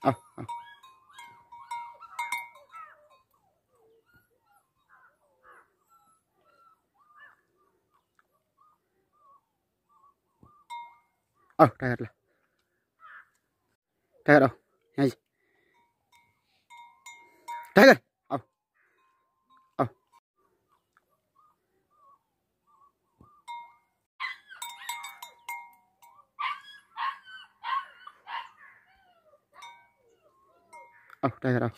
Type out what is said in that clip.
Ờ, ờ. Ờ, đây là. Đây đâu? Ngay. Đây rồi. अब टाइम